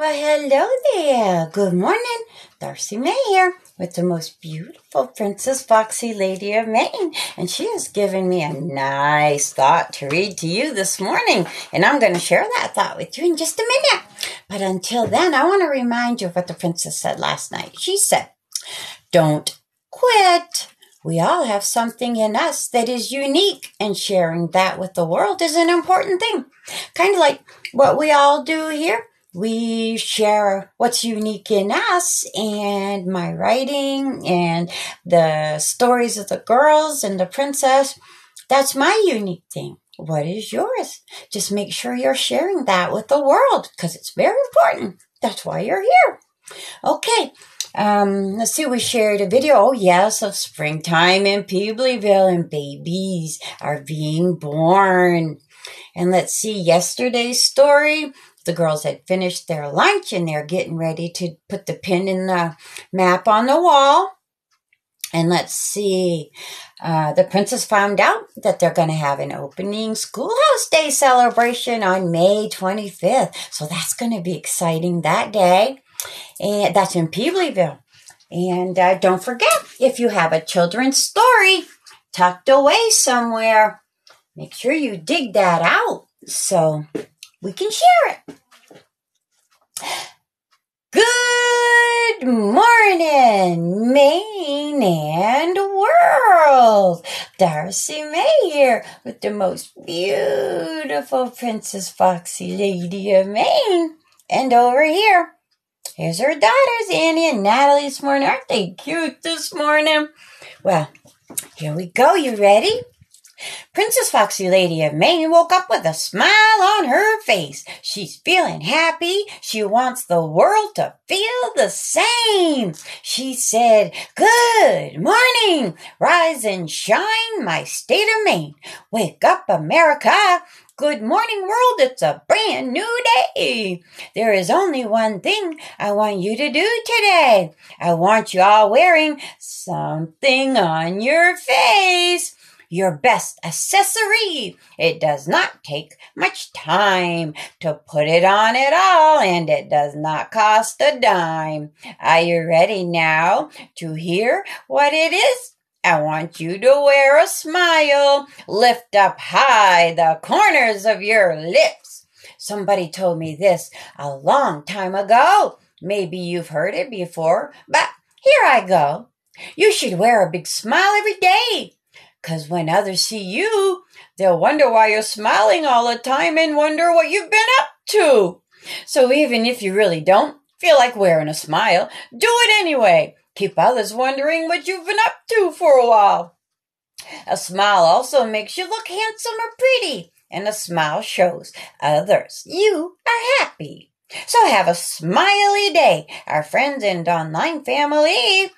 Well, hello there. Good morning. Darcie Mae here with the most beautiful Princess Foxy Lady of Maine. And she has given me a nice thought to read to you this morning. And I'm going to share that thought with you in just a minute. But until then, I want to remind you of what the princess said last night. She said, Don't quit. We all have something in us that is unique, and sharing that with the world is an important thing. Kind of like what we all do here. We share what's unique in us, and my writing and the stories of the girls and the princess. That's my unique thing. What is yours? Just make sure you're sharing that with the world because it's very important. That's why you're here. Okay, um, let's see, we shared a video, oh yes, of springtime in Peeblyville and babies are being born. And let's see, yesterday's story, the girls had finished their lunch and they're getting ready to put the pin in the map on the wall. And let's see, uh, the princess found out that they're going to have an opening schoolhouse day celebration on May 25th. So that's going to be exciting that day and that's in Peeblyville. And uh, don't forget, if you have a children's story tucked away somewhere, make sure you dig that out so we can share it. Good morning, Maine and world. Darcie Mae here with the most beautiful Princess Foxy Lady of Maine. And over here, Here's her daughters, Annie and Natalie, this morning. Aren't they cute this morning? Well, here we go. You ready? Princess Foxy Lady of Maine woke up with a smile on her face. She's feeling happy. She wants the world to feel the same. She said, Good morning. Rise and shine, my state of Maine. Wake up, America. Good morning, world. It's a brand new day. There is only one thing I want you to do today. I want you all wearing something on your face. Your best accessory. It does not take much time to put it on at all, and it does not cost a dime. Are you ready now to hear what it is? I want you to wear a smile. Lift up high the corners of your lips. Somebody told me this a long time ago. Maybe you've heard it before, but here I go. You should wear a big smile every day. Cause when others see you, they'll wonder why you're smiling all the time and wonder what you've been up to. So even if you really don't feel like wearing a smile, do it anyway keep others wondering what you've been up to for a while. A smile also makes you look handsome or pretty, and a smile shows others you are happy. So have a smiley day, our friends and online family.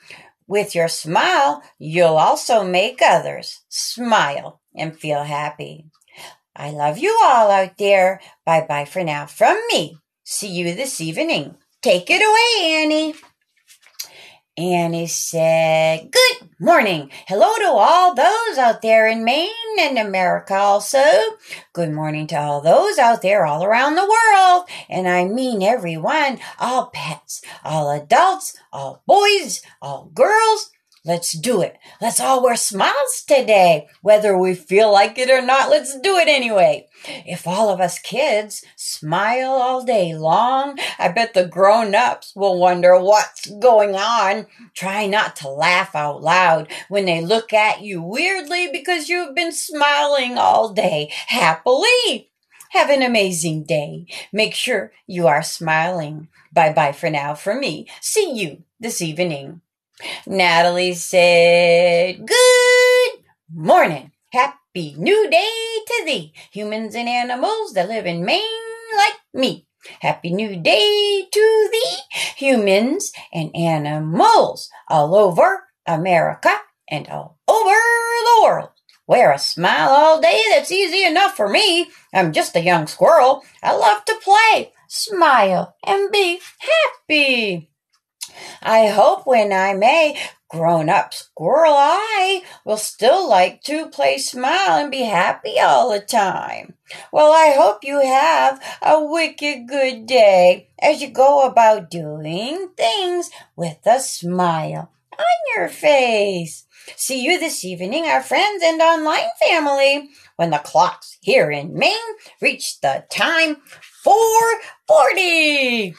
With your smile, you'll also make others smile and feel happy. I love you all out there. Bye bye for now from me. See you this evening. Take it away, Annie. Annie said, Good morning. Hello to all those out there in Maine and America also. Good morning to all those out there all around the world. And I mean everyone, all pets, all adults, all boys, all girls, Let's do it. Let's all wear smiles today. Whether we feel like it or not, let's do it anyway. If all of us kids smile all day long, I bet the grown ups will wonder what's going on. Try not to laugh out loud when they look at you weirdly because you've been smiling all day happily. Have an amazing day. Make sure you are smiling. Bye bye for now for me. See you this evening. Natalie said, Good morning. Happy new day to thee, humans and animals that live in Maine like me. Happy new day to thee, humans and animals all over America and all over the world. Wear a smile all day, that's easy enough for me. I'm just a young squirrel. I love to play, smile, and be happy. I hope when I may grown up squirrel I will still like to play smile and be happy all the time. Well, I hope you have a wicked good day as you go about doing things with a smile on your face. See you this evening, our friends and online family, when the clocks here in Maine reach the time 440.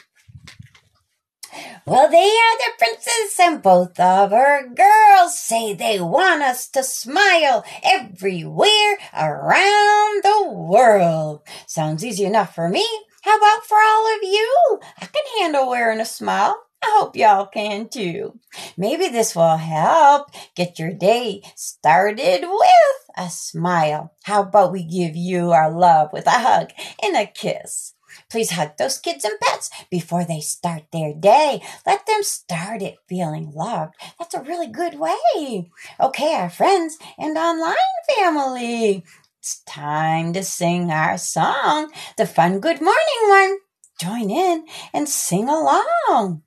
Well, they are the princess, and both of her girls say they want us to smile everywhere around the world. Sounds easy enough for me. How about for all of you? I can handle wearing a smile. I hope y'all can too. Maybe this will help get your day started with a smile. How about we give you our love with a hug and a kiss? Please hug those kids and pets before they start their day. Let them start it feeling loved. That's a really good way. Okay, our friends and online family. It's time to sing our song, the fun good morning one. Join in and sing along.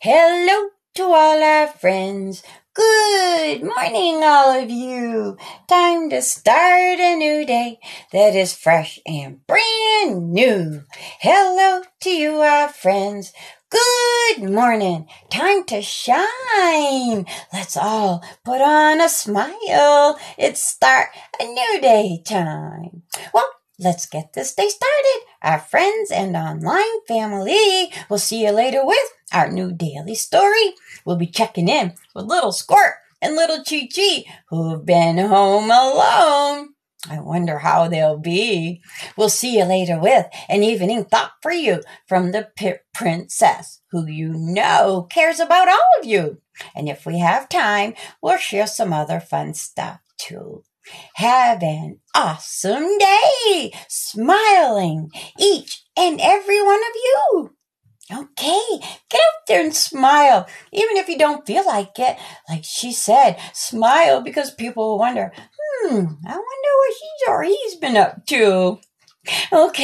Hello to all our friends. Good morning, all of you. Time to start a new day that is fresh and brand new. Hello to you, our friends. Good morning. Time to shine. Let's all put on a smile. It's start a new day time. Well, let's get this day started. Our friends and online family. We'll see you later with our new daily story. We'll be checking in with little Squirt and little Chi Chi who've been home alone. I wonder how they'll be. We'll see you later with an evening thought for you from the Pip Princess, who you know cares about all of you. And if we have time, we'll share some other fun stuff too. Have an awesome day, smiling each and every one of you. Okay, get out there and smile, even if you don't feel like it. Like she said, smile because people will wonder, hmm, I wonder what he's or he's been up to. Okay.